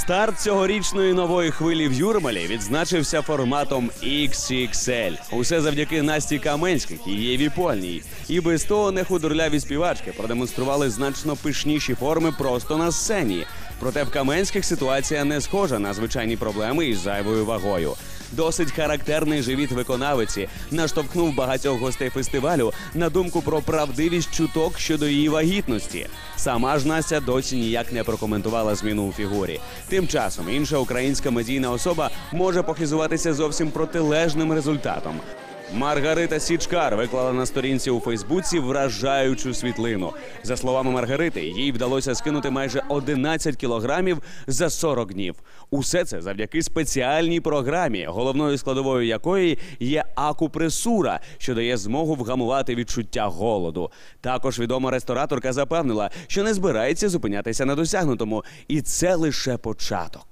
Старт цьогорічної нової хвилі в Юрмалі відзначився форматом XXL. Усе завдяки Насті Каменських і Єві Польній. І без того не худорляві співачки продемонстрували значно пишніші форми просто на сцені. Проте в Каменських ситуація не схожа на звичайні проблеми із зайвою вагою. Досить характерний живіт виконавиці наштовхнув багатьох гостей фестивалю на думку про правдивість чуток щодо її вагітності. Сама ж Настя досі ніяк не прокоментувала зміну у фігурі. Тим часом інша українська медійна особа може похизуватися зовсім протилежним результатом. Маргарита Січкар виклала на сторінці у Фейсбуці вражаючу світлину. За словами Маргарити, їй вдалося скинути майже 11 кілограмів за 40 днів. Усе це завдяки спеціальній програмі, головною складовою якої є акупресура, що дає змогу вгамувати відчуття голоду. Також відома рестораторка запевнила, що не збирається зупинятися на досягнутому, і це лише початок.